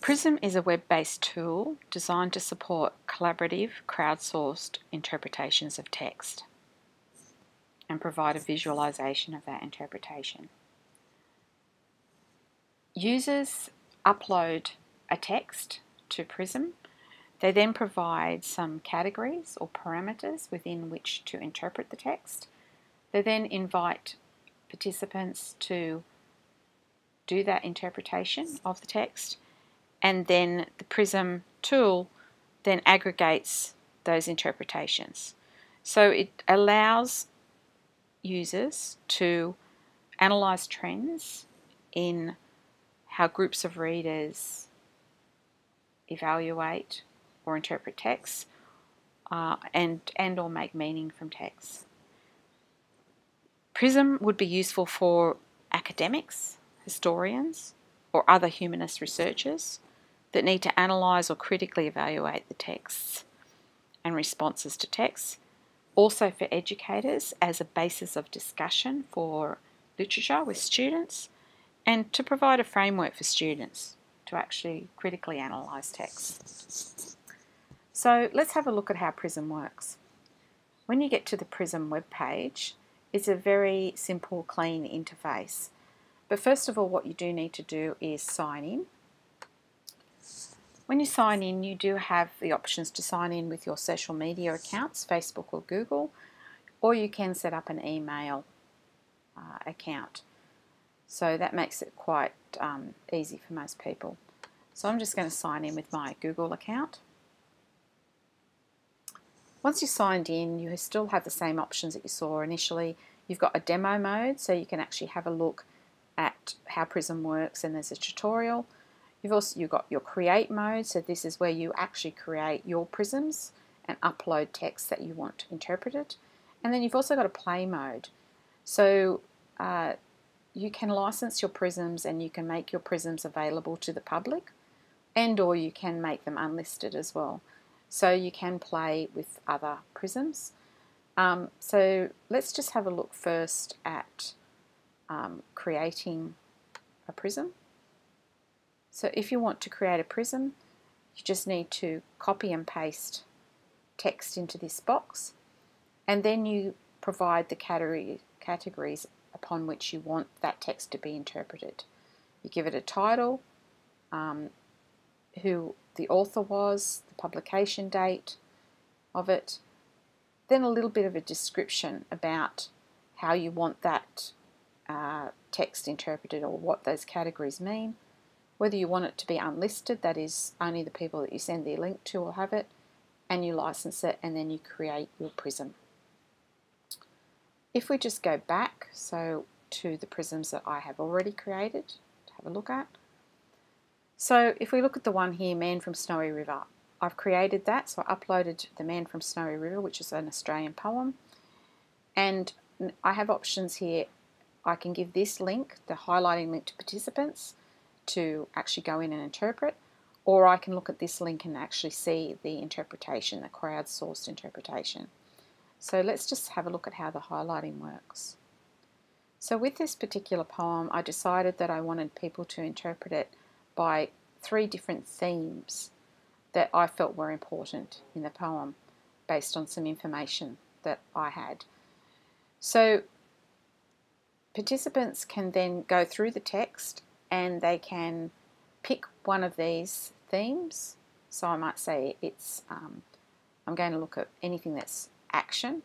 Prism is a web-based tool designed to support collaborative, crowdsourced interpretations of text and provide a visualization of that interpretation. Users upload a text to Prism. They then provide some categories or parameters within which to interpret the text. They then invite participants to do that interpretation of the text and then the Prism tool then aggregates those interpretations. So it allows users to analyze trends in how groups of readers evaluate or interpret text uh, and, and or make meaning from text. PRISM would be useful for academics, historians, or other humanist researchers that need to analyse or critically evaluate the texts and responses to texts. Also for educators as a basis of discussion for literature with students and to provide a framework for students to actually critically analyse texts. So let's have a look at how PRISM works. When you get to the PRISM web page, it's a very simple, clean interface. But first of all, what you do need to do is sign in. When you sign in, you do have the options to sign in with your social media accounts, Facebook or Google, or you can set up an email uh, account. So that makes it quite um, easy for most people. So I'm just going to sign in with my Google account. Once you're signed in, you still have the same options that you saw initially. You've got a demo mode, so you can actually have a look at how Prism works, and there's a tutorial. You've also you've got your create mode, so this is where you actually create your prisms and upload text that you want interpreted. And then you've also got a play mode. So uh, you can license your prisms and you can make your prisms available to the public and or you can make them unlisted as well. So you can play with other prisms. Um, so let's just have a look first at um, creating a prism. So if you want to create a prism, you just need to copy and paste text into this box and then you provide the category, categories upon which you want that text to be interpreted. You give it a title, um, who the author was, the publication date of it, then a little bit of a description about how you want that uh, text interpreted or what those categories mean, whether you want it to be unlisted, that is, only the people that you send the link to will have it, and you license it, and then you create your prism. If we just go back, so to the prisms that I have already created to have a look at. So if we look at the one here, Man from Snowy River, I've created that, so I uploaded the Man from Snowy River, which is an Australian poem, and I have options here. I can give this link, the highlighting link to participants, to actually go in and interpret, or I can look at this link and actually see the interpretation, the crowdsourced interpretation. So let's just have a look at how the highlighting works. So with this particular poem, I decided that I wanted people to interpret it by three different themes that I felt were important in the poem based on some information that I had. So participants can then go through the text and they can pick one of these themes. So I might say it's, um, I'm going to look at anything that's action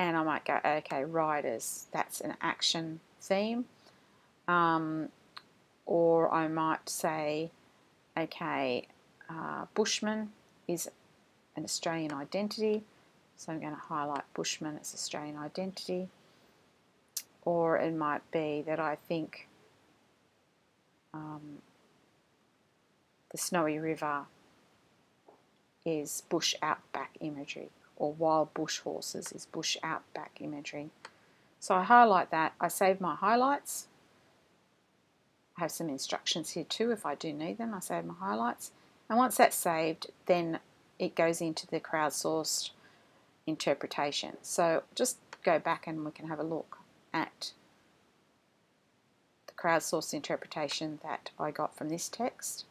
and I might go, okay, riders, that's an action theme. Um, or I might say, okay, uh, Bushman is an Australian identity. So I'm going to highlight Bushman as Australian identity. Or it might be that I think um, the Snowy River is bush outback imagery or wild bush horses is bush outback imagery. So I highlight that. I save my highlights. I have some instructions here too if I do need them. I save my highlights. And once that's saved, then it goes into the crowdsourced interpretation. So just go back and we can have a look at crowdsourced interpretation that I got from this text.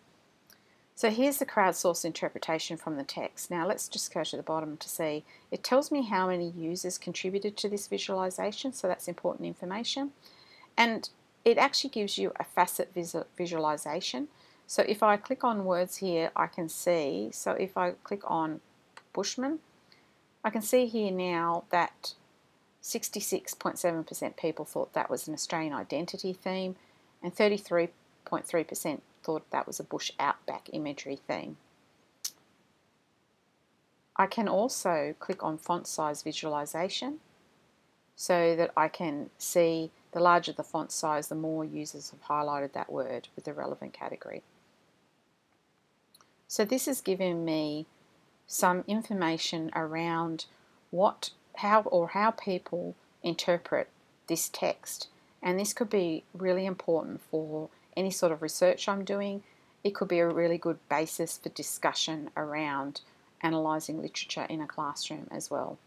So here's the crowdsourced interpretation from the text. Now let's just go to the bottom to see. It tells me how many users contributed to this visualization, so that's important information. And it actually gives you a facet visualization. So if I click on words here, I can see, so if I click on Bushman, I can see here now that 66.7% people thought that was an Australian identity theme and 33.3% thought that was a bush outback imagery theme. I can also click on font size visualization so that I can see the larger the font size, the more users have highlighted that word with the relevant category. So this is giving me some information around what, how or how people interpret this text. And this could be really important for any sort of research I'm doing, it could be a really good basis for discussion around analysing literature in a classroom as well.